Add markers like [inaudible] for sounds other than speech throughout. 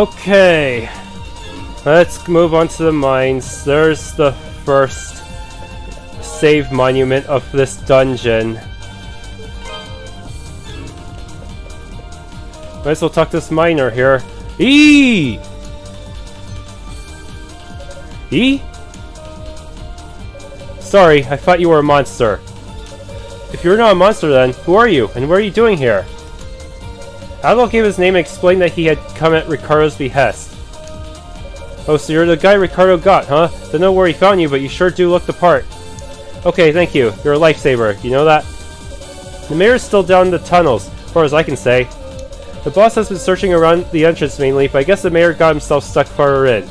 Okay, let's move on to the mines. There's the first save monument of this dungeon. Might as well talk to this miner here. E. E? Sorry, I thought you were a monster. If you're not a monster then, who are you, and what are you doing here? Adol gave his name and explained that he had come at Ricardo's behest. Oh, so you're the guy Ricardo got, huh? Don't know where he found you, but you sure do look the part. Okay, thank you. You're a lifesaver. You know that? The mayor's still down in the tunnels, as far as I can say. The boss has been searching around the entrance mainly, but I guess the mayor got himself stuck farther in.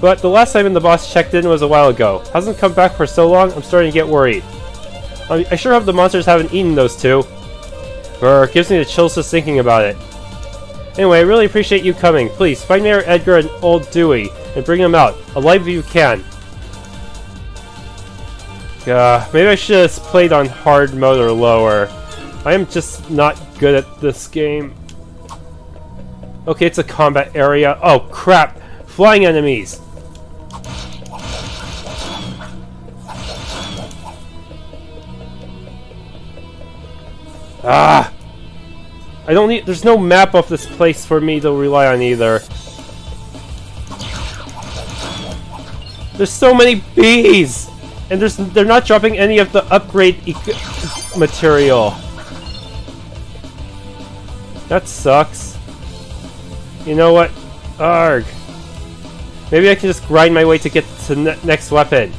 But the last time the boss checked in was a while ago. Hasn't come back for so long, I'm starting to get worried. I sure hope the monsters haven't eaten those two. Brr, gives me the chills just thinking about it. Anyway, I really appreciate you coming. Please, find Mayor Edgar and Old Dewey, and bring them out. Alive if you can. Uh, maybe I should have played on hard mode or lower. I am just not good at this game. Okay, it's a combat area. Oh, crap! Flying enemies! Ah! I don't need- there's no map of this place for me to rely on either. There's so many bees! And there's they're not dropping any of the upgrade material. That sucks. You know what? Arg. Maybe I can just grind my way to get to ne next weapon.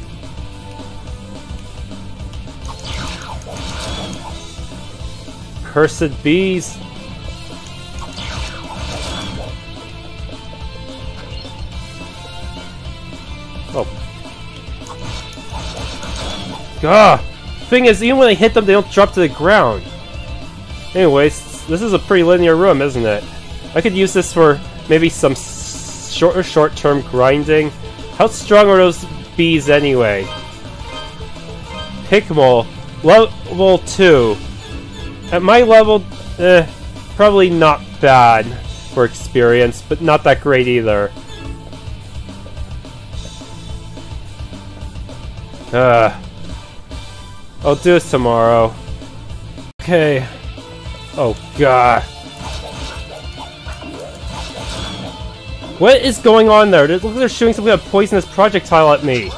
Cursed bees. Oh. Gah! Thing is, even when I hit them, they don't drop to the ground. Anyways, this is a pretty linear room, isn't it? I could use this for maybe some shorter short-term grinding. How strong are those bees anyway? Pikmol, level 2. At my level, eh, probably not bad for experience, but not that great either. Uh, I'll do this tomorrow. Okay. Oh god. What is going on there? It looks like they're shooting some kind of poisonous projectile at me.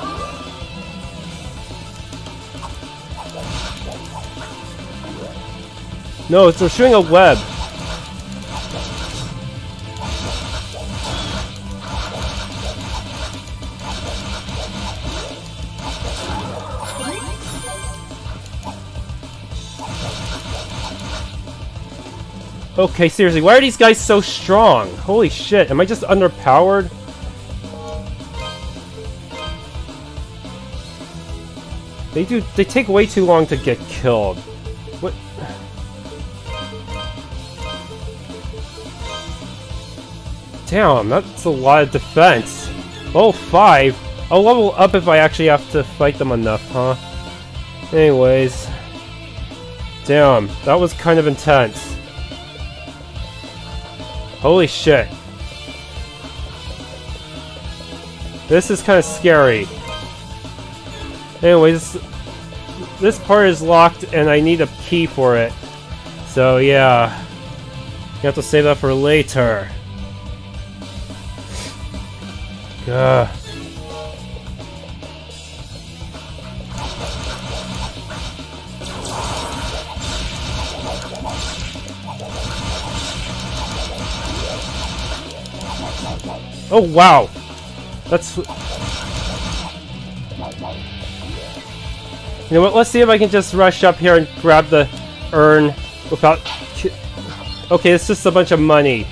No, they're shooting a web. Okay, seriously, why are these guys so strong? Holy shit, am I just underpowered? They do- they take way too long to get killed. What? Damn, that's a lot of defense. Level 5? I'll level up if I actually have to fight them enough, huh? Anyways. Damn, that was kind of intense. Holy shit. This is kind of scary. Anyways, this part is locked and I need a key for it. So yeah, you have to save that for later. Ugh. Oh wow! That's... You know what, let's see if I can just rush up here and grab the urn without... Okay, it's just a bunch of money.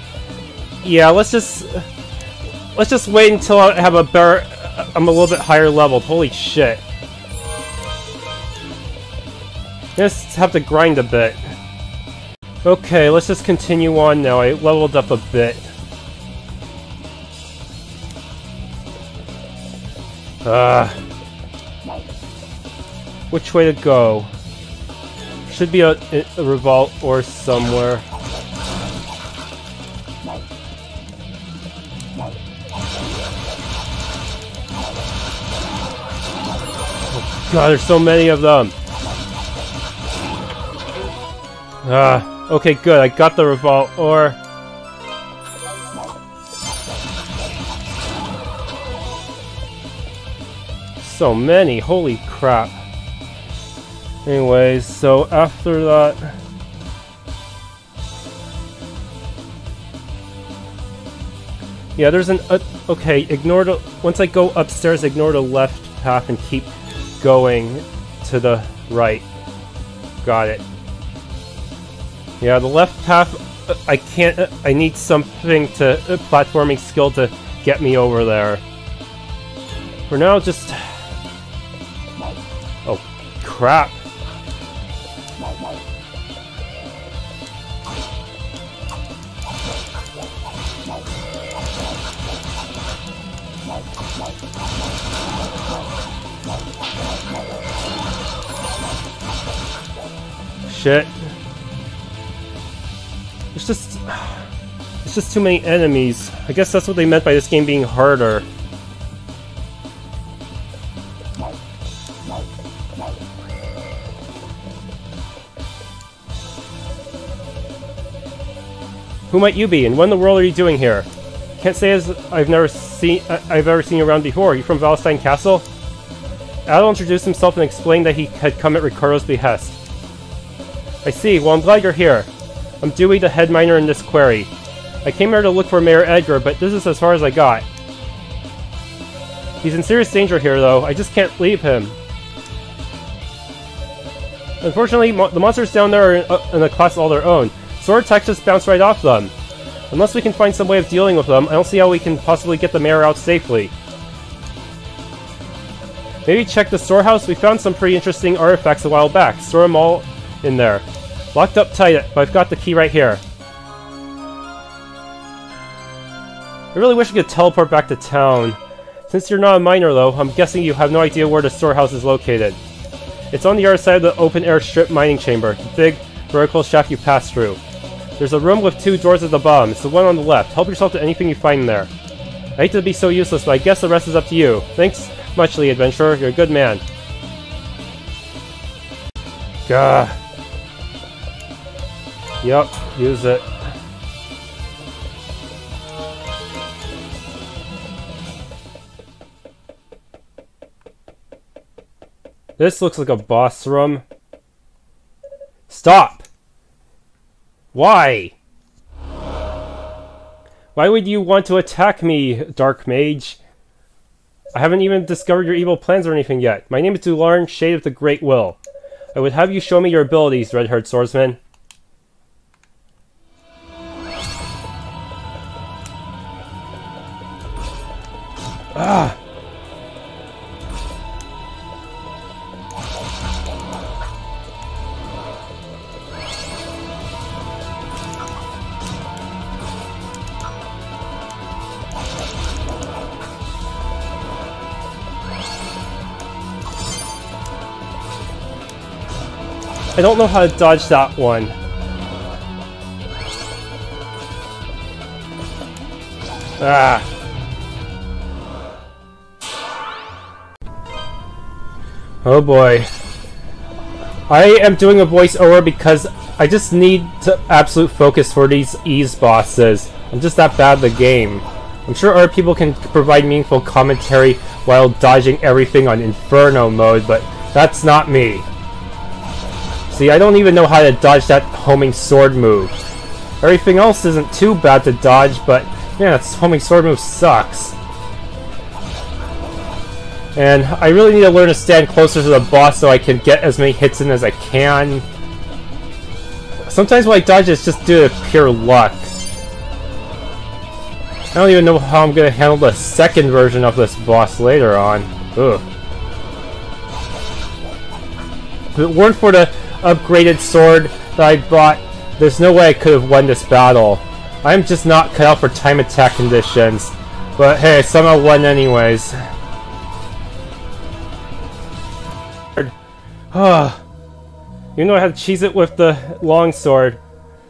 Yeah, let's just... Let's just wait until I have a better... I'm a little bit higher leveled. Holy shit. Just have to grind a bit. Okay, let's just continue on now. I leveled up a bit. Uh, which way to go? Should be a, a revolt or somewhere. God, there's so many of them! Ah, okay, good. I got the revolt, or... So many, holy crap. Anyways, so after that... Yeah, there's an... Uh, okay, ignore the... Once I go upstairs, ignore the left path and keep going to the right. Got it. Yeah, the left path... Uh, I can't... Uh, I need something to... Uh, platforming skill to get me over there. For now, just... Oh, crap. Shit. It's just... It's just too many enemies. I guess that's what they meant by this game being harder. Who might you be, and what in the world are you doing here? Can't say as I've never seen I've ever seen you around before. Are you from Valestein Castle? Adol introduced himself and explained that he had come at Ricardo's behest. I see. Well, I'm glad you're here. I'm Dewey, the head miner in this quarry. I came here to look for Mayor Edgar, but this is as far as I got. He's in serious danger here, though. I just can't leave him. Unfortunately, mo the monsters down there are in, uh, a class all their own. Sword attacks just bounce right off them. Unless we can find some way of dealing with them, I don't see how we can possibly get the mayor out safely. Maybe check the storehouse? We found some pretty interesting artifacts a while back. Store them all in there. Locked up tight, but I've got the key right here. I really wish I could teleport back to town. Since you're not a miner though, I'm guessing you have no idea where the storehouse is located. It's on the other side of the open-air strip mining chamber, the big vertical shaft you pass through. There's a room with two doors at the bottom. It's the one on the left. Help yourself to anything you find in there. I hate to be so useless, but I guess the rest is up to you. Thanks muchly, adventurer. You're a good man. Gah. Yup, use it. This looks like a boss room. Stop! Why? Why would you want to attack me, Dark Mage? I haven't even discovered your evil plans or anything yet. My name is Dularn, Shade of the Great Will. I would have you show me your abilities, red-haired swordsman. Ah! I don't know how to dodge that one. Ah. Oh boy. I am doing a voiceover because I just need absolute focus for these Ys bosses. I'm just that bad at the game. I'm sure other people can provide meaningful commentary while dodging everything on Inferno mode, but that's not me. See, I don't even know how to dodge that homing sword move. Everything else isn't too bad to dodge, but yeah, that homing sword move sucks. And I really need to learn to stand closer to the boss so I can get as many hits in as I can. Sometimes when I dodge it's just due to pure luck. I don't even know how I'm going to handle the second version of this boss later on. Ugh. If it weren't for the upgraded sword that I bought, there's no way I could have won this battle. I'm just not cut out for time attack conditions. But hey, I somehow won anyways. [sighs] you know I had to cheese it with the long sword,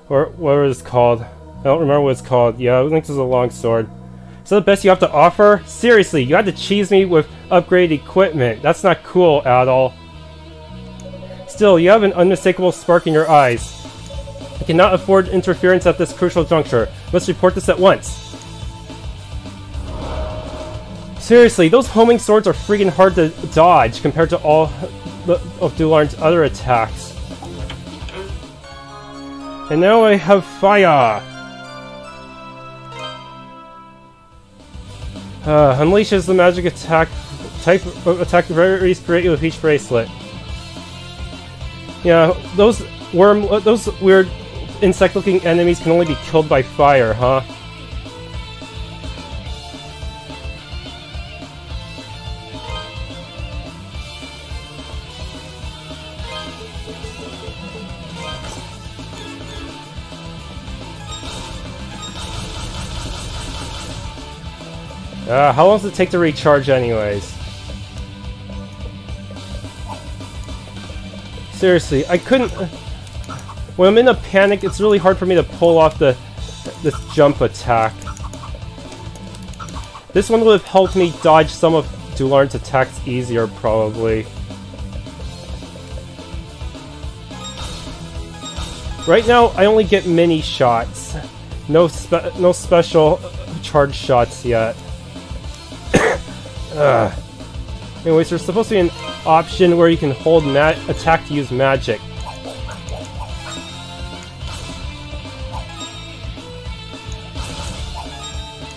or whatever it's called. I don't remember what it's called. Yeah, I think this is a long sword. That the best you have to offer? Seriously, you had to cheese me with upgraded equipment. That's not cool at all. Still, you have an unmistakable spark in your eyes. I cannot afford interference at this crucial juncture. Must report this at once. Seriously, those homing swords are freaking hard to dodge compared to all of Dularn's other attacks. And now I have fire! Uh, unleashes the magic attack type of attack varies greatly with each bracelet. Yeah, those worm, those weird insect-looking enemies can only be killed by fire, huh? Uh, how long does it take to recharge anyways? Seriously, I couldn't... When I'm in a panic, it's really hard for me to pull off the this jump attack. This one would have helped me dodge some of Dularn's attacks easier, probably. Right now, I only get mini shots. No spe no special charge shots yet. Ugh. Anyways, there's supposed to be an option where you can hold attack to use magic.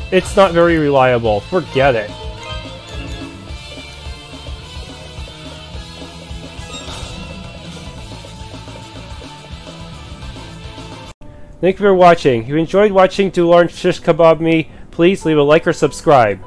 It's not very reliable. Forget it. Thank you for watching. If you enjoyed watching Dularn Shish Kebab Me, please leave a like or subscribe.